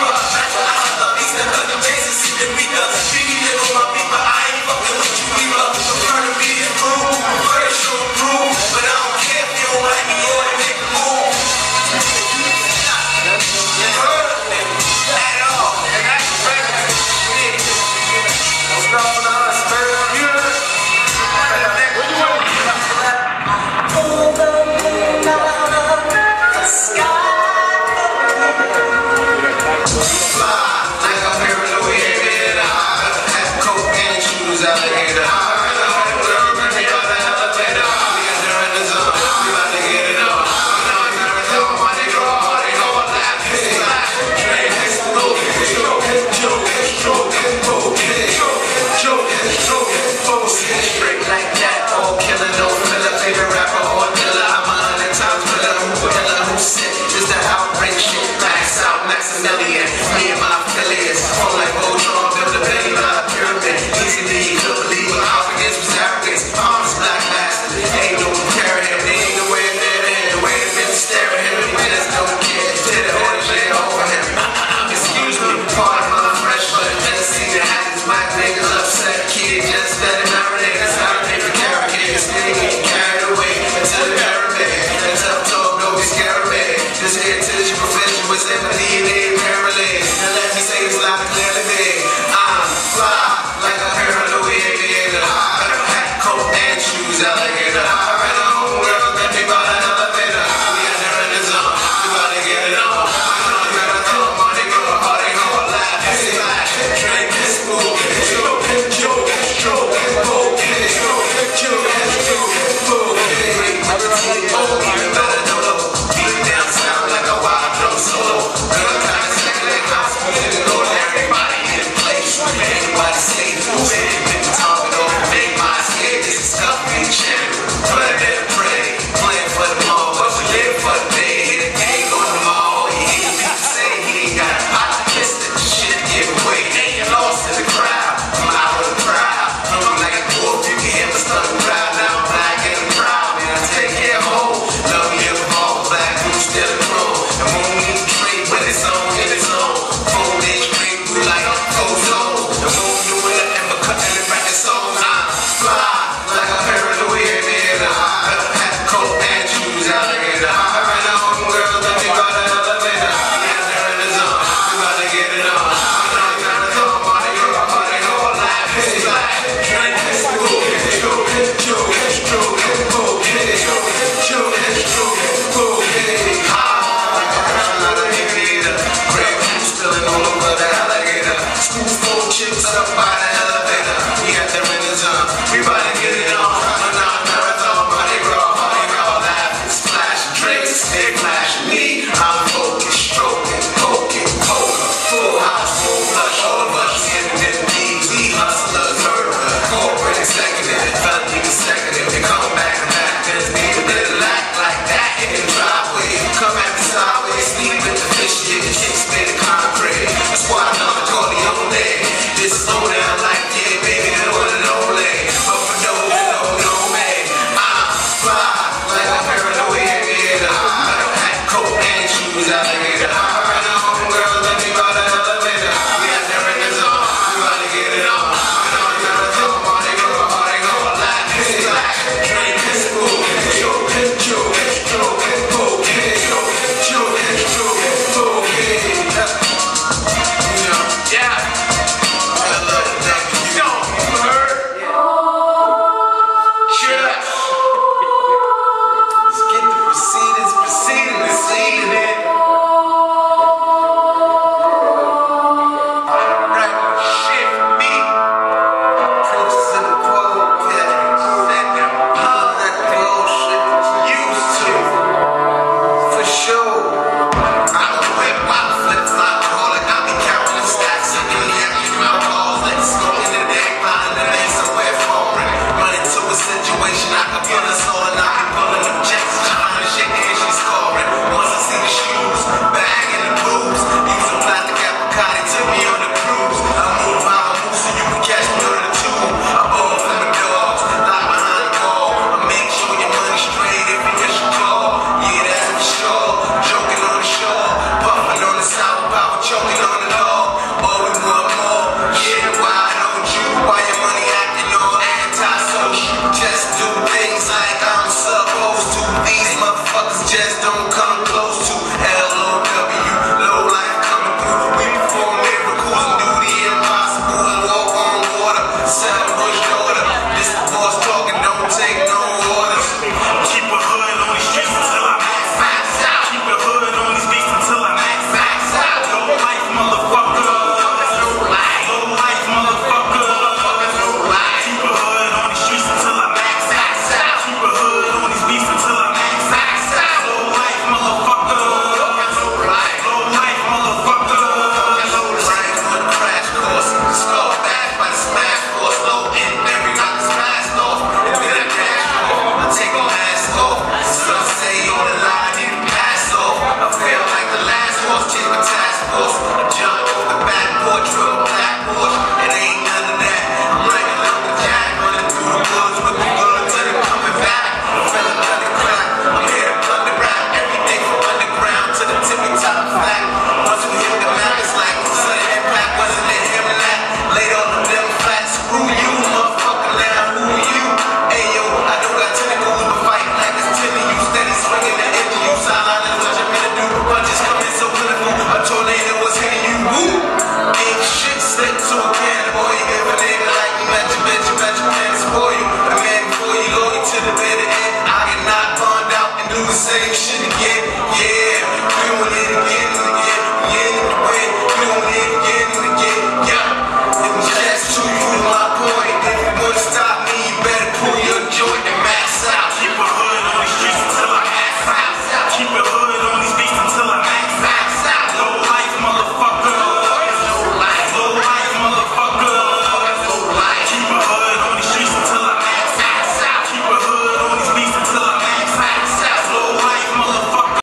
것 같아요.